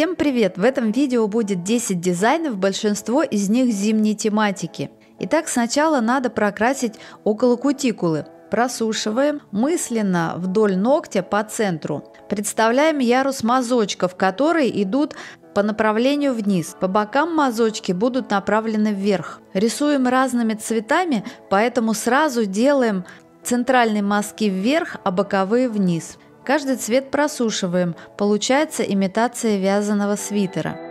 Всем привет! В этом видео будет 10 дизайнов, большинство из них зимней тематики. Итак, сначала надо прокрасить около кутикулы. Просушиваем мысленно вдоль ногтя по центру. Представляем ярус мазочков, которые идут по направлению вниз. По бокам мазочки будут направлены вверх. Рисуем разными цветами, поэтому сразу делаем центральные мазки вверх, а боковые вниз. Каждый цвет просушиваем, получается имитация вязаного свитера.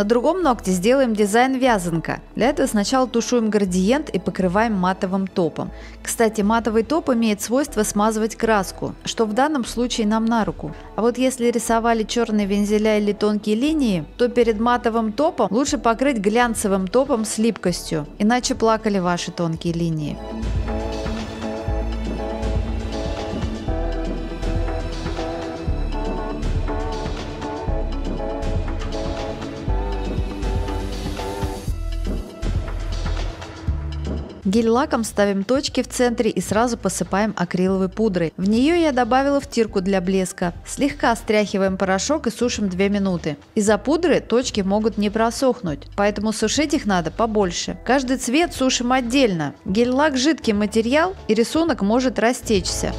На другом ногте сделаем дизайн вязанка. Для этого сначала тушуем градиент и покрываем матовым топом. Кстати, матовый топ имеет свойство смазывать краску, что в данном случае нам на руку. А вот если рисовали черные вензеля или тонкие линии, то перед матовым топом лучше покрыть глянцевым топом с липкостью, иначе плакали ваши тонкие линии. Гель-лаком ставим точки в центре и сразу посыпаем акриловой пудрой. В нее я добавила втирку для блеска. Слегка стряхиваем порошок и сушим 2 минуты. Из-за пудры точки могут не просохнуть, поэтому сушить их надо побольше. Каждый цвет сушим отдельно. Гель-лак жидкий материал и рисунок может растечься.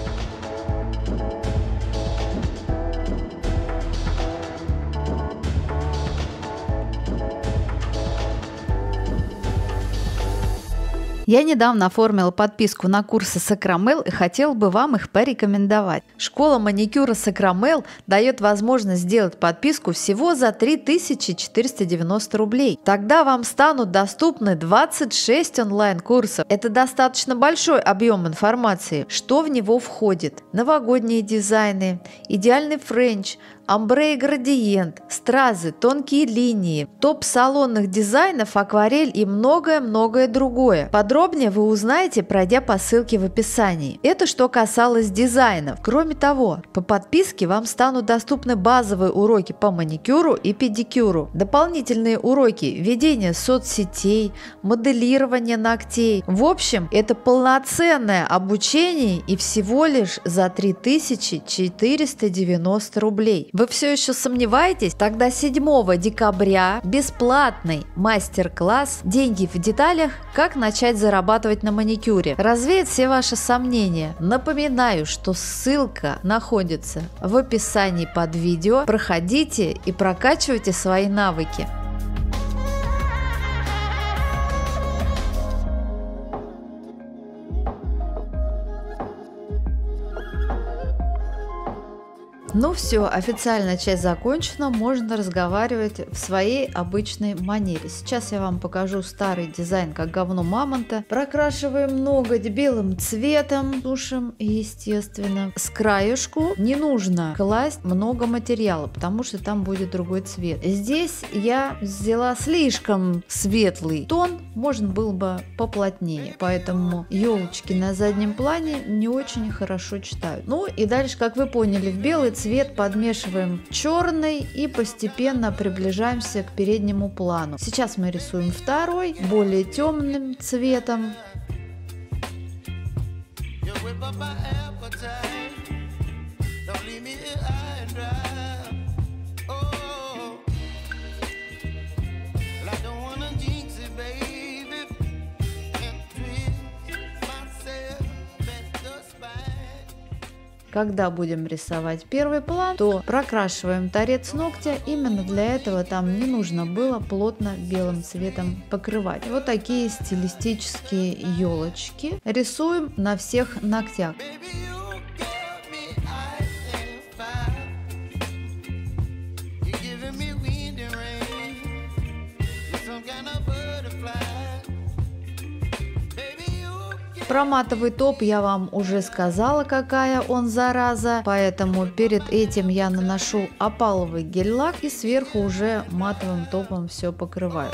Я недавно оформила подписку на курсы Sakramel и хотел бы вам их порекомендовать. Школа маникюра Sakramel дает возможность сделать подписку всего за 3490 рублей. Тогда вам станут доступны 26 онлайн-курсов. Это достаточно большой объем информации. Что в него входит? Новогодние дизайны, идеальный френч, амбре и градиент, стразы, тонкие линии, топ салонных дизайнов, акварель и многое-многое другое. Подробнее вы узнаете, пройдя по ссылке в описании. Это что касалось дизайнов. Кроме того, по подписке вам станут доступны базовые уроки по маникюру и педикюру, дополнительные уроки ведения соцсетей, моделирования ногтей. В общем, это полноценное обучение и всего лишь за 3490 рублей. Вы все еще сомневаетесь? Тогда 7 декабря бесплатный мастер-класс «Деньги в деталях. Как начать зарабатывать на маникюре». Развеет все ваши сомнения. Напоминаю, что ссылка находится в описании под видео. Проходите и прокачивайте свои навыки. Ну все, официальная часть закончена, можно разговаривать в своей обычной манере. Сейчас я вам покажу старый дизайн, как говно мамонта. Прокрашиваем ноготь белым цветом, сушим, естественно. С краешку не нужно класть много материала, потому что там будет другой цвет. Здесь я взяла слишком светлый тон, можно было бы поплотнее, поэтому елочки на заднем плане не очень хорошо читают. Ну и дальше, как вы поняли, в белый цвет подмешиваем черный и постепенно приближаемся к переднему плану. Сейчас мы рисуем второй, более темным цветом. Don't leave me high and dry. Когда будем рисовать первый план, то прокрашиваем торец ногтя. Именно для этого там не нужно было плотно белым цветом покрывать. Вот такие стилистические елочки рисуем на всех ногтях. Про матовый топ я вам уже сказала, какая он зараза, поэтому перед этим я наношу опаловый гель-лак и сверху уже матовым топом все покрываю.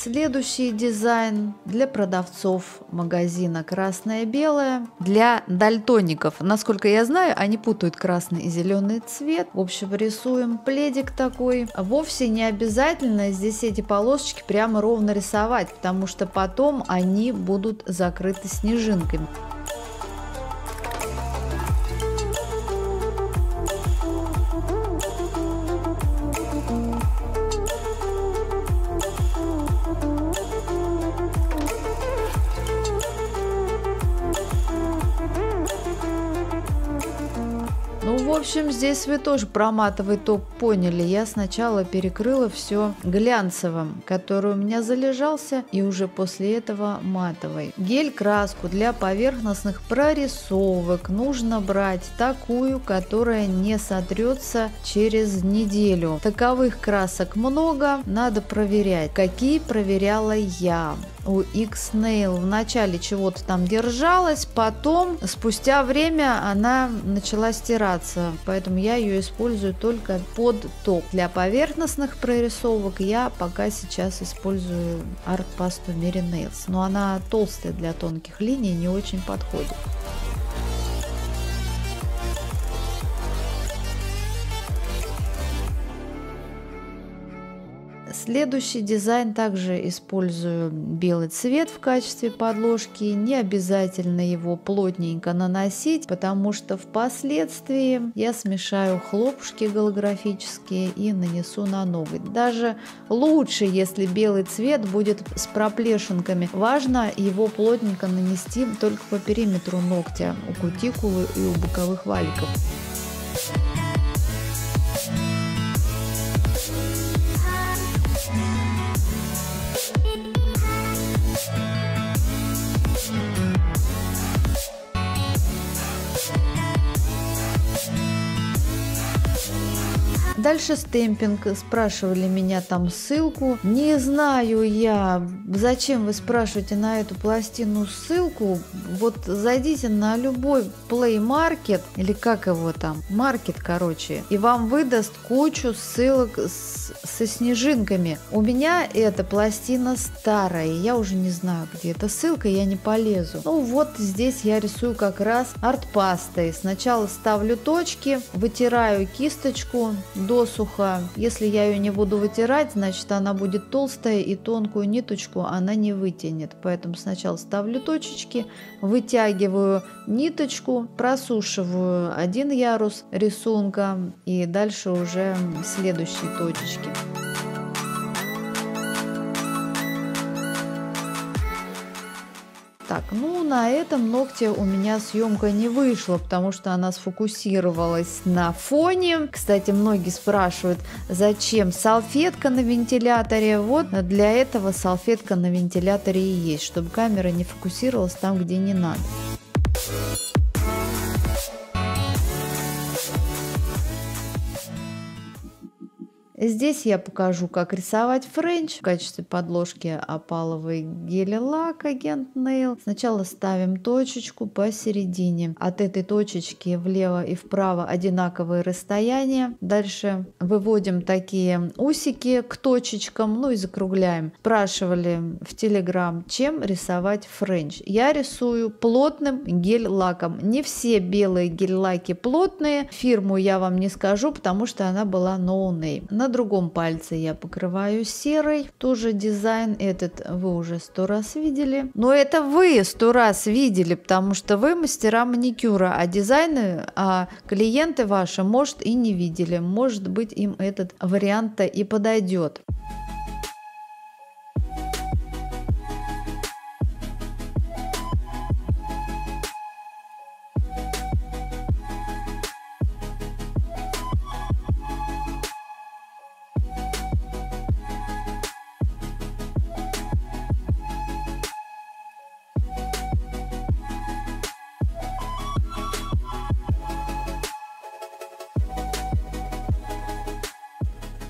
Следующий дизайн для продавцов магазина красное-белое. Для дальтоников, насколько я знаю, они путают красный и зеленый цвет. В общем, рисуем пледик такой. Вовсе не обязательно здесь эти полосочки прямо ровно рисовать, потому что потом они будут закрыты снежинками. Общем, здесь вы тоже проматовый топ поняли. Я сначала перекрыла все глянцевым, который у меня залежался, и уже после этого матовой. Гель-краску для поверхностных прорисовок нужно брать такую, которая не сотрется через неделю. Таковых красок много, надо проверять. Какие проверяла я? У X-Nail в начале чего-то там держалась, потом спустя время она начала стираться, поэтому я ее использую только под топ. Для поверхностных прорисовок я пока сейчас использую арт-пасту Mary Nails, но она толстая для тонких линий, не очень подходит. Следующий дизайн также использую белый цвет в качестве подложки. Не обязательно его плотненько наносить, потому что впоследствии я смешаю хлопушки голографические и нанесу на ноготь. Даже лучше, если белый цвет будет с проплешинками. Важно его плотненько нанести только по периметру ногтя, у кутикулы и у боковых валиков. Дальше стемпинг. Спрашивали меня там ссылку. Не знаю я, зачем вы спрашиваете на эту пластину ссылку. Вот зайдите на любой Play Market, или как его там, маркет, короче, и вам выдаст кучу ссылок с, со снежинками. У меня эта пластина старая, я уже не знаю, где эта ссылка, я не полезу. Ну вот здесь я рисую как раз арт-пастой. Сначала ставлю точки, вытираю кисточку до досуха. Если я ее не буду вытирать, значит она будет толстая и тонкую ниточку она не вытянет. Поэтому сначала ставлю точечки, вытягиваю ниточку, просушиваю один ярус рисунка и дальше уже следующие точечки. Так, ну на этом ногте у меня съемка не вышла, потому что она сфокусировалась на фоне. Кстати, многие спрашивают, зачем салфетка на вентиляторе. Вот для этого салфетка на вентиляторе и есть, чтобы камера не фокусировалась там, где не надо. Здесь я покажу, как рисовать френч в качестве подложки опаловый гель-лак Agent Nail. Сначала ставим точечку посередине. От этой точечки влево и вправо одинаковые расстояния. Дальше выводим такие усики к точечкам, ну и закругляем. Спрашивали в Telegram, чем рисовать френч. Я рисую плотным гель-лаком. Не все белые гель-лаки плотные. Фирму я вам не скажу, потому что она была no name. На на другом пальце я покрываю серой. Тоже дизайн этот вы уже сто раз видели. Но это вы сто раз видели, потому что вы мастера маникюра, а дизайны, а клиенты ваши, может, и не видели. Может быть, им этот вариант и подойдет.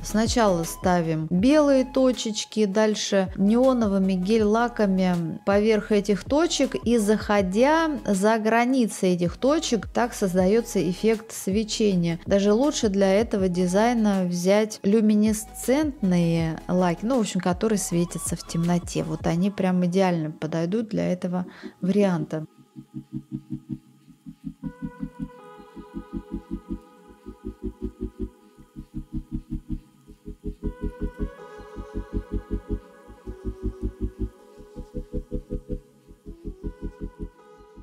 Сначала ставим белые точечки, дальше неоновыми гель-лаками поверх этих точек и заходя за границы этих точек, так создается эффект свечения. Даже лучше для этого дизайна взять люминесцентные лаки, ну, в общем, которые светятся в темноте. Вот они прям идеально подойдут для этого варианта.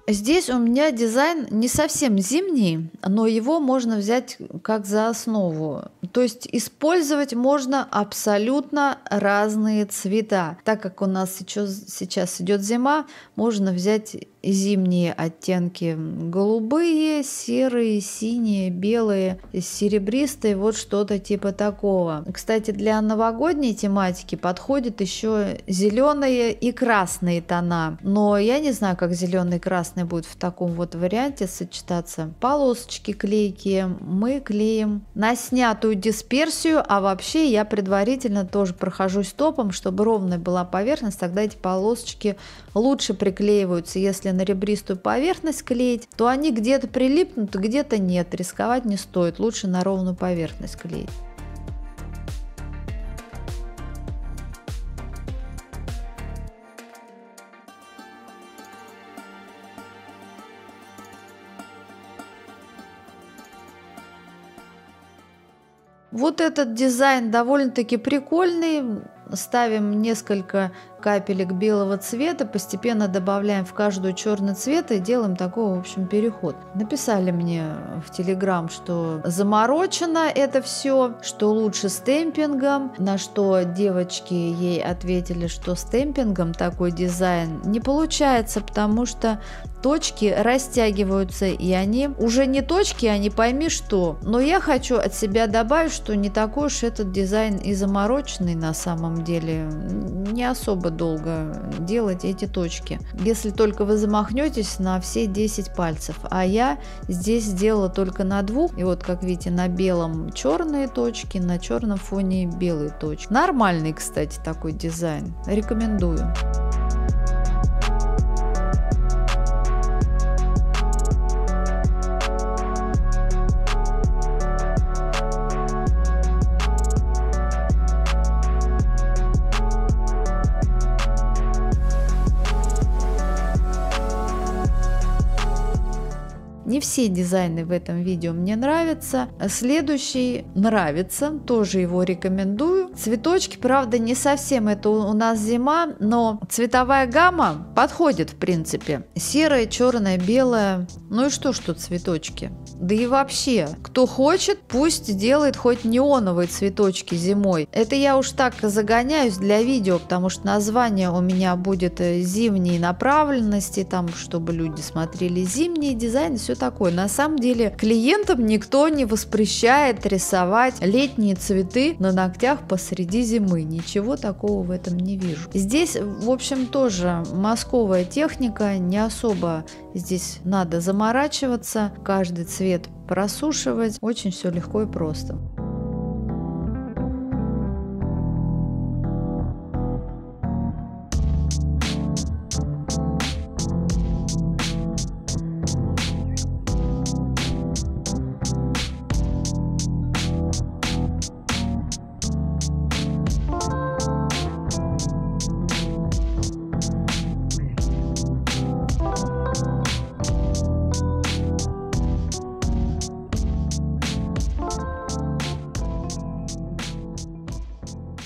Здесь у меня дизайн не совсем зимний, но его можно взять как за основу. То есть использовать можно абсолютно разные цвета. Так как у нас сейчас, идет зима, можно взять зимние оттенки голубые, серые, синие, белые, серебристые, вот что-то типа такого. Кстати, для новогодней тематики подходит еще зеленые и красные тона. Но я не знаю, как зеленый и красный будет в таком вот варианте сочетаться. Полосочки клейкие мы клеим на снятую дисперсию, а вообще я предварительно тоже прохожусь топом, чтобы ровная была поверхность, тогда эти полосочки лучше приклеиваются, если на ребристую поверхность клеить, то они где-то прилипнут, где-то нет. Рисковать не стоит, лучше на ровную поверхность клеить. Вот этот дизайн довольно-таки прикольный. Ставим несколько капелек белого цвета, постепенно добавляем в каждую черный цвет и делаем такой, в общем, переход. Написали мне в Телеграм, что заморочено это все, что лучше стемпингом, на что девочки ей ответили, что стемпингом такой дизайн не получается, потому что точки растягиваются, и они уже не точки, а не пойми что. Но я хочу от себя добавить, что не такой уж этот дизайн и замороченный на самом деле. Не особо долго делать эти точки. Если только вы замахнетесь на все 10 пальцев. А я здесь сделала только на двух. И вот как видите на белом черные точки, на черном фоне белые точки. Нормальный, кстати, такой дизайн. Рекомендую. Не все дизайны в этом видео мне нравятся. Следующий нравится, тоже его рекомендую. Цветочки, правда, не совсем это у нас зима, но цветовая гамма подходит в принципе. Серая, черная, белая. Ну и что тут цветочки? Да и вообще, кто хочет, пусть делает хоть неоновые цветочки зимой. Это я уж так загоняюсь для видео, потому что название у меня будет э, зимние направленности, там, чтобы люди смотрели зимний дизайн, все такое. На самом деле клиентам никто не воспрещает рисовать летние цветы на ногтях посреди зимы. Ничего такого в этом не вижу. Здесь, в общем, тоже московая техника, не особо здесь надо заморачиваться. Каждый цвет цвет просушивать. Очень все легко и просто.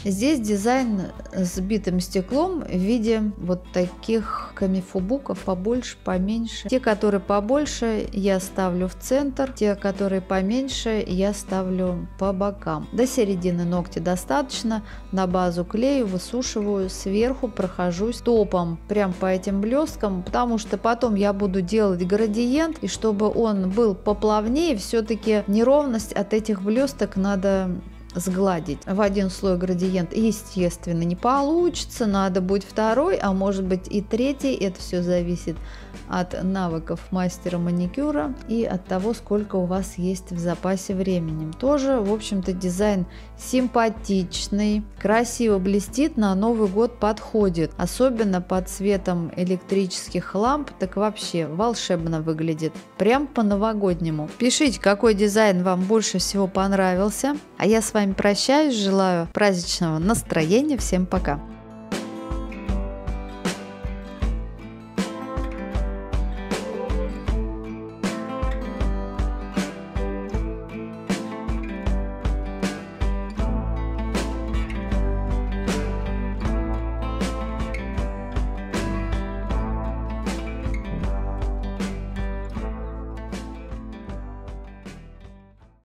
Здесь дизайн с битым стеклом в виде вот таких камифубуков побольше, поменьше. Те, которые побольше, я ставлю в центр, те, которые поменьше, я ставлю по бокам. До середины ногтя достаточно, на базу клею, высушиваю, сверху прохожусь топом прям по этим блесткам, потому что потом я буду делать градиент, и чтобы он был поплавнее, все-таки неровность от этих блесток надо сгладить в один слой градиент, естественно, не получится. Надо будет второй, а может быть и третий. Это все зависит от навыков мастера маникюра и от того, сколько у вас есть в запасе времени. Тоже, в общем-то, дизайн симпатичный, красиво блестит, на Новый год подходит. Особенно под цветом электрических ламп, так вообще волшебно выглядит. Прям по-новогоднему. Пишите, какой дизайн вам больше всего понравился. А я с вами прощаюсь, желаю праздничного настроения. Всем пока!